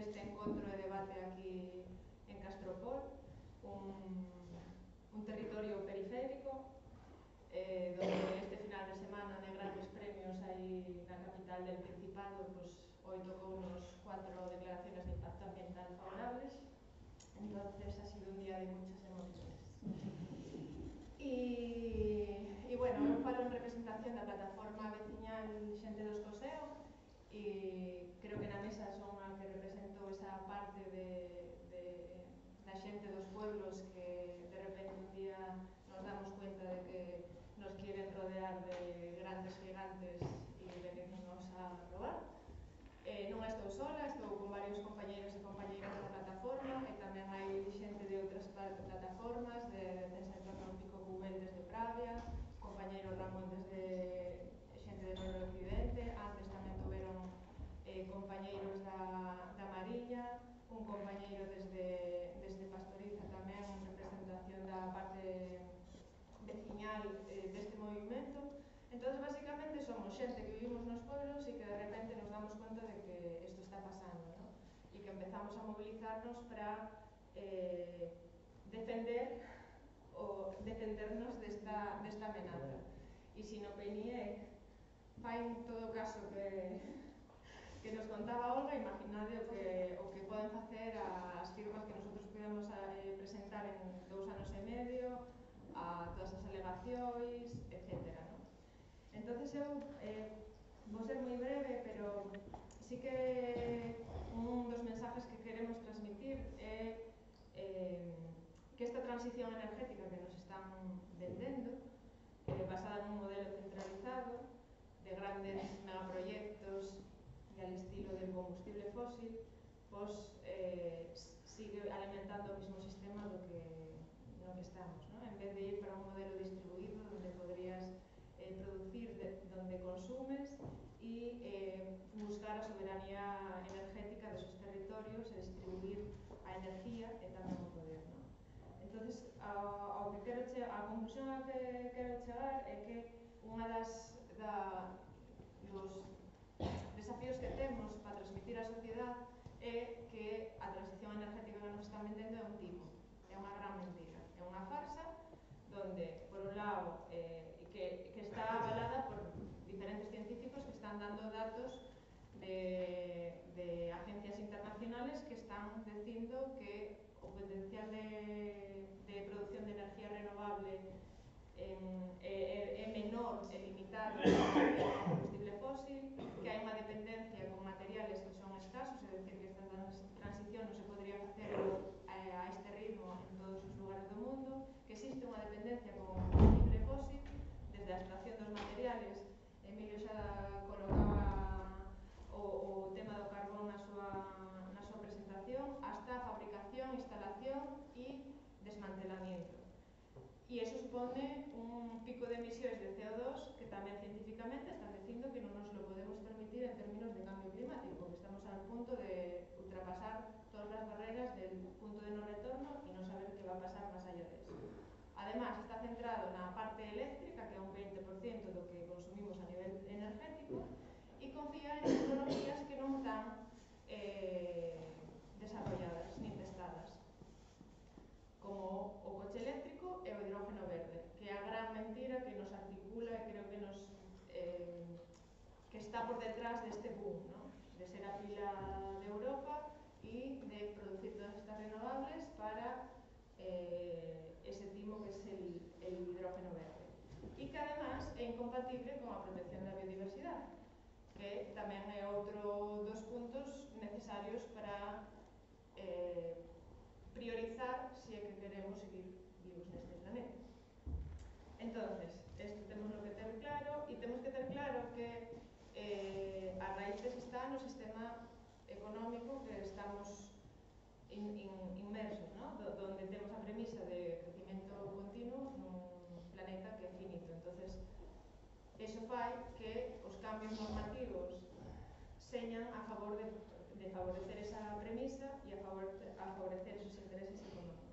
este encontro e debate aquí en Castropol, un, un territorio periférico, eh, donde este final de semana de grandes premios aí na capital del Principado, pues, hoy tocou unos cuatro declaraciones de impacto ambiental favorables, entonces ha sido un día de muchas emociones. Y, y bueno, eu falo en representación da plataforma veciñal Xente dos Coseo, e creo que na mesa son a que representa esa parte de, de, da xente dos pueblos que de repente un día nos damos cuenta de que nos quieren rodear de grandes gigantes e venirnos a robar. Eh, non estou sola, estou con varios compañeros e compañeiras da plataforma e tamén hai xente de outras plataformas, de Defensa Económico Cubel desde Pravia, compañeiro Ramón desde xente de Noroccidente, Andrés eh, compañeiros da, da Mariña, un compañeiro desde, desde Pastoriza tamén, en representación da parte veciñal eh, deste movimento. Entón, basicamente, somos xente que vivimos nos pueblos e que de repente nos damos conta de que isto está pasando, ¿no? e que empezamos a mobilizarnos para eh, defender o defendernos desta, desta amenaza. E sinopenie fai en todo caso que que nos contaba Olga, imaginade o que, o que poden facer as firmas que nosotros podemos eh, presentar en dous anos e medio, a todas as alegacións, etc. ¿no? Entón, eu eh, vou ser moi breve, pero sí que un dos mensajes que queremos transmitir é eh, que esta transición energética que nos están vendendo, eh, basada nun modelo centralizado, de grandes megaproyectos que al estilo del combustible fósil pues, eh, sigue alimentando el mismo sistema lo que, lo que estamos. ¿no? En vez de ir para un modelo distribuido donde podrías eh, producir de, donde consumes y eh, buscar la soberanía energética de esos territorios, distribuir a energía e tamén o poder. ¿no? Entonces, ao, ao que quero che, a conclusión a que quero chegar é que unha das da, dos, transmitir á sociedade é que a transición energética que nos están vendendo é un timo, é unha gran mentira, é unha farsa donde, por un lado, eh, que, que está avalada por diferentes científicos que están dando datos de, de agencias internacionales que están dicindo que o potencial de, de producción de energía renovable é, é, é menor e limitado ao combustible fósil, que hai unha dependencia con materiales que son escasos, é dicir, que esta transición non se podría facer además está centrado na parte eléctrica, que é un 20% do que consumimos a nivel energético, e confía en tecnologías que non están eh, desarrolladas ni testadas como o coche eléctrico e o hidrógeno verde, que é a gran mentira que nos articula e creo que nos eh, que está por detrás deste boom, ¿no? de ser a pila de Europa e de producir todas estas renovables para eh, ese timo que es el, el hidrógeno verde. E que además é incompatible con a protección da biodiversidade, que tamén é outro dos puntos necesarios para eh, priorizar se é que queremos seguir vivos neste planeta. Entonces, isto temos que ter claro e temos que ter claro que eh, a raíces está no sistema económico que estamos in, in, inmersos, ¿no? Donde temos a premisa de crecimento continuo nun planeta que é finito. entonces eso fai que os cambios normativos señan a favor de, de favorecer esa premisa e a, favor, a favorecer esos intereses económicos.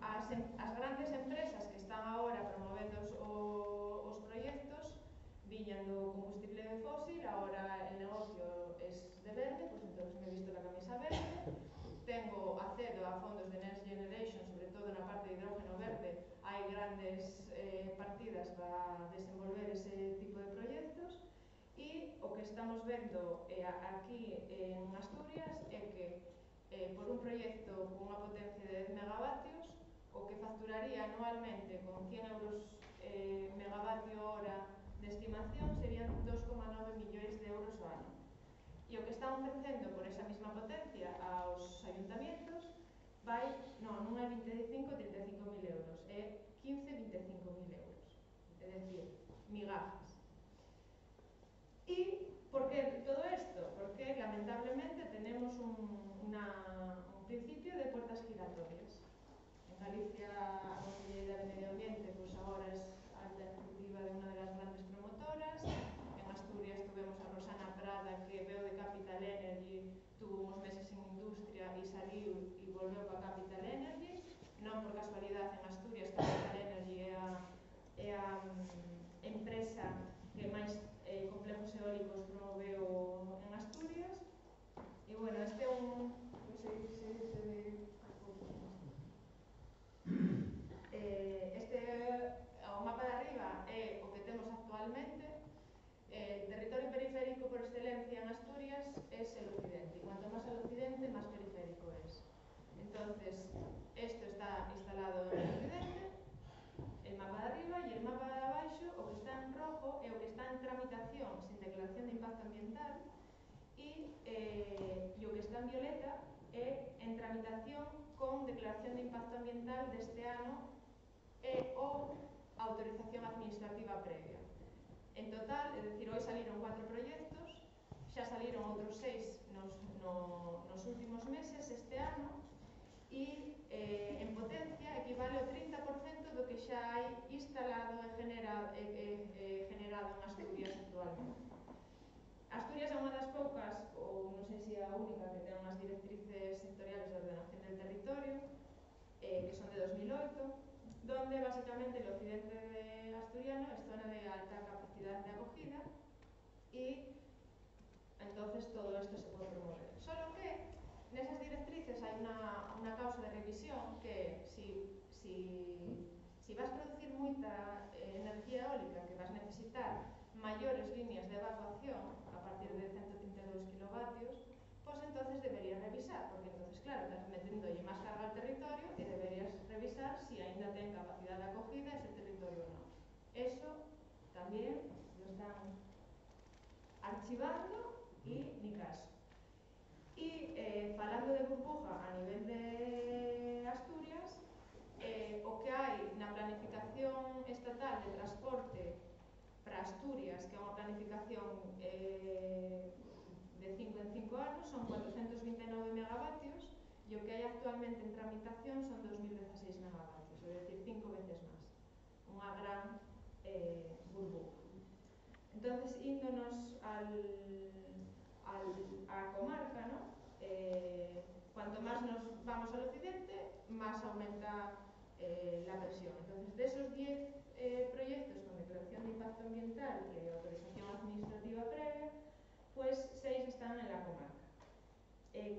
As, as grandes empresas que están agora promovendo o de estimación serían 2,9 millóns de euros ao ano. E o que están ofrecendo por esa mesma potencia aos ayuntamientos vai, non, non é 25, 35.000 euros, é 15, 25.000 euros. É decir, migajas. E por que todo isto? Porque lamentablemente tenemos un, una, un principio de puertas giratorias. é en tramitación con declaración de impacto ambiental deste ano e ou autorización administrativa previa. En total, é dicir, hoy saliron cuatro proxectos, xa saliron outros seis nos, no, nos últimos meses este ano, e eh, en potencia equivale ao 30% do que xa hai instalado e generado, eh, eh, generado en Asturias actualmente. Asturias é unha das de 2008, donde basicamente el occidente de asturiano es zona de alta capacidad de acogida y entonces todo esto se puede promover. Solo que nesas directrices hai unha, unha causa de revisión que si, si, si vas producir moita eh, energía eólica que vas necesitar maiores líneas de evacuación a partir de 132 kilovatios, pois pues entonces deberías revisar, porque entonces, claro, estás metendolle máis carga al territorio e deberías revisar si aínda ten capacidade de acogida ese territorio ou non. Eso tamén lo están archivando e ni caso. E eh, falando de burbuja a nivel de Asturias, eh, o que hai na planificación estatal de transporte para Asturias, que é unha planificación eh, 5 en 5 anos, son 429 megavatios, e o que hai actualmente en tramitación son 2016 megavatios, é dicir, 5 veces máis. Unha gran eh, burbuja. Entonces, índonos al al, a comarca, ¿no? Eh, cuanto más nos vamos al occidente, más aumenta eh, la presión. Entonces, de esos 10 eh, proyectos con declaración de impacto ambiental y autorización administrativa previa, pues 6 están en la comarca.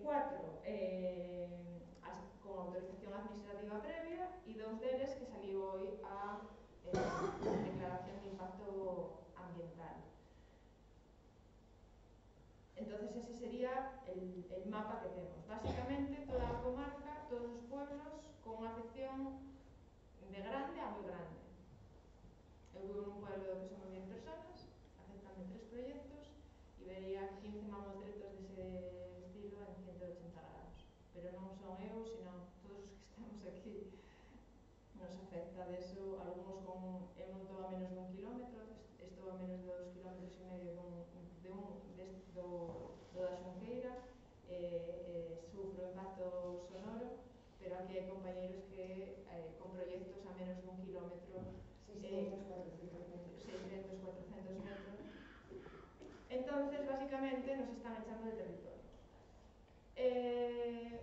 4 eh, eh, con autorización administrativa previa y dos deles que salió hoy a eh, declaración de impacto ambiental. Entonces ese sería el, el, mapa que tenemos. Básicamente toda la comarca, todos los pueblos con una afección de grande a muy grande. Eu vivo nun pueblo que somos 10 personas, afectan tres proyectos vería 15 mamotretos dese estilo en 180 grados. Pero non son eu, senón todos os que estamos aquí nos afecta deso, algúns con eu non estou a menos dun kilómetro, estou a menos de dos kilómetros e medio dun, de un, deste, do, do da Xunqueira, eh, eh, sufro impacto sonoro, pero aquí hai compañeros que eh, con proxectos a menos dun kilómetro, 600, 400, 400 metros, 600, 400 Entonces, básicamente, nos están echando del territorio. Eh,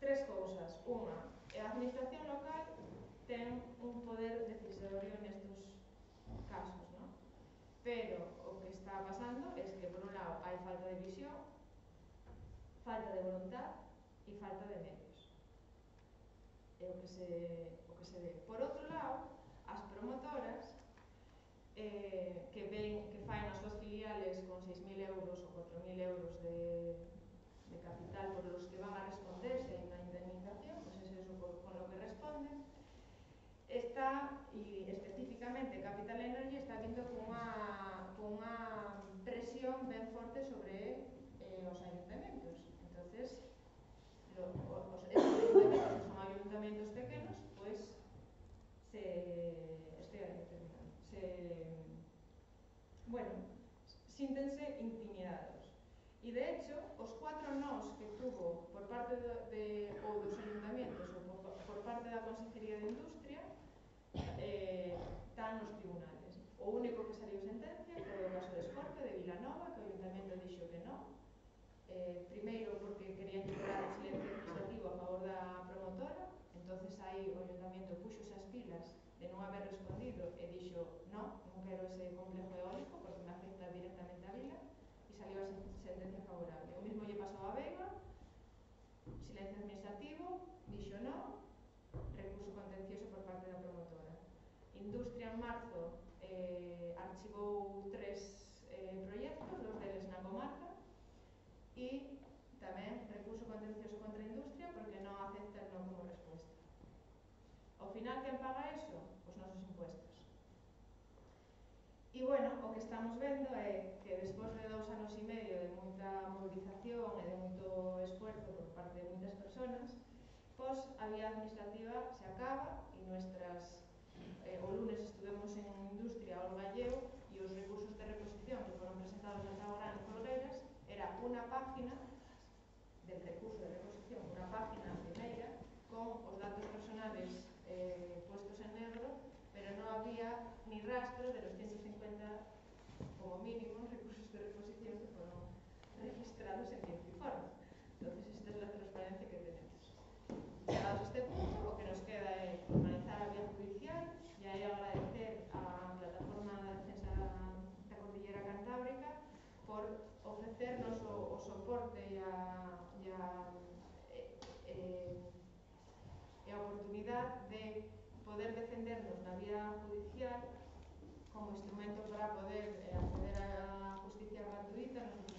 tres cousas. Unha, a eh, administración local ten un poder decisorio nestes casos, ¿no? Pero o que está pasando es que, por un lado, hai falta de visión, falta de voluntad e falta de medios. É o que se, o que se ve. Por outro lado, as promotoras eh, que ven, que fai nas súas filiales con 6.000 euros ou 4.000 euros de, de capital por los que van a responder se hai unha indemnización, pois pues é eso con, con lo que responden, está, e especificamente Capital Energy, está vindo cunha, cunha síntense intimidados. E, de hecho, os cuatro nós que tuvo por parte de, de, ou dos ayuntamientos ou por, por parte da Consejería de Industria eh, tan nos tribunales. O único que saliu sentencia foi o caso de Escorte, de Vilanova, que o ayuntamiento dixo que non. Eh, primeiro, porque querían liberar o silencio administrativo a favor da promotora, entonces aí o ayuntamiento puxo esas pilas de non haber respondido e dixo non, non quero ese complejo eólico, porque directamente a Vila e salió a sentencia favorable. O mismo lle pasou a Veiga, silencio administrativo, dixo non, recurso contencioso por parte da promotora. Industria en marzo eh, archivou tres eh, proxectos, dos deles na comarca, e tamén recurso contencioso contra a industria porque non aceptan non como resposta. Ao final, quen paga eso? E, bueno, o que estamos vendo é que despois de dous anos e medio de moita movilización e de moito esfuerzo por parte de moitas personas, pois a vía administrativa se acaba e nuestras eh, o lunes estuvemos en Industria o Gallego e os recursos de reposición que foron presentados ata agora en Folgueiras era unha página del recurso de reposición, unha página primeira con os datos personales eh, puestos en negro, pero non había ni rastro de los 150 como mínimo recursos de reposición que foron registrados en mi Entonces, esta é a transparencia que tenemos. Llegados a este punto, o que nos queda é formalizar a vía judicial e aí agradecer á plataforma de defensa da Cordillera Cantábrica por ofrecernos o, o soporte e a, e a, eh, eh, e, e a oportunidade de poder defendernos na vía judicial como instrumento para poder eh, acceder á justicia gratuita nos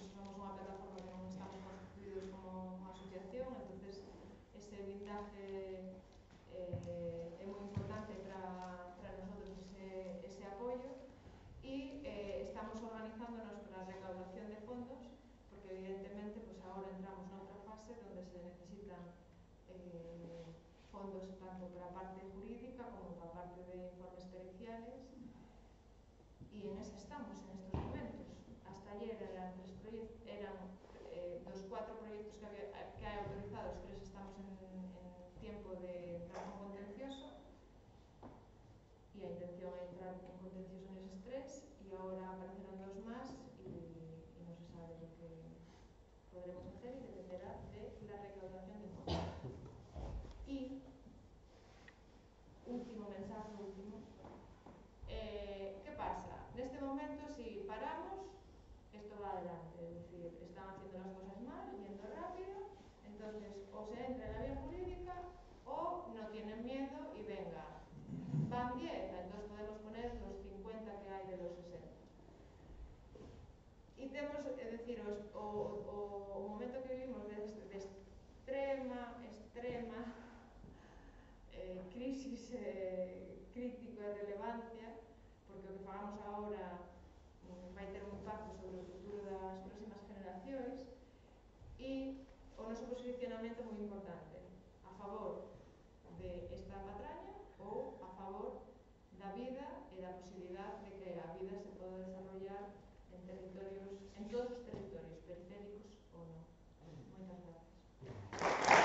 agora apareceron dos máis e, e non se sabe o que podremos hacer e dependerá de la recaudación de fondos. E, último mensaje, último, eh, que pasa? Neste momento, si paramos, esto va adelante, es decir, están haciendo las cosas mal, yendo rápido, entonces o se entra en la vía jurídica o no tienen miedo y venga, van 10, entonces podemos poner los 50 que hay de los 60. temos, é dicir, o, o, o momento que vivimos de, de extrema, extrema eh, crisis eh, crítico e relevancia, porque o que fagamos agora mm, vai ter un impacto sobre o futuro das próximas generacións e o noso posicionamento moi importante a favor de esta patraña ou a favor da vida e da posibilidade de que a vida se poda desarrollar en territorios, en todos os territorios, periféricos ou non. Moitas gracias.